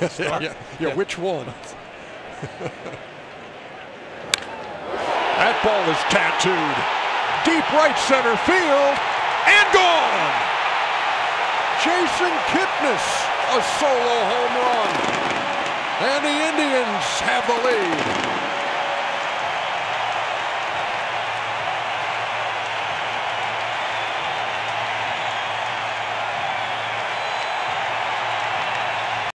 yeah, yeah, which one? that ball is tattooed. Deep right center field and gone. Jason Kipnis, a solo home run. And the Indians have the lead.